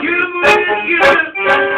You, you.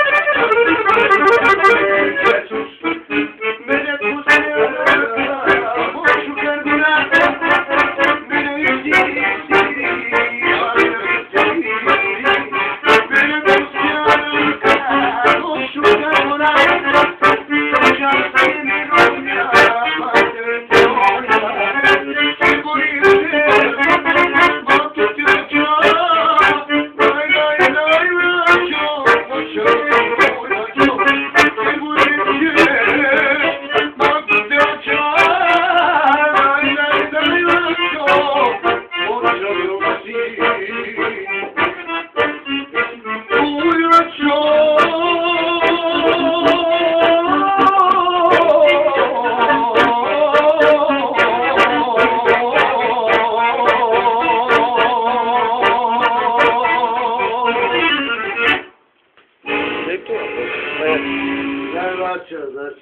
Sinirler var çağda.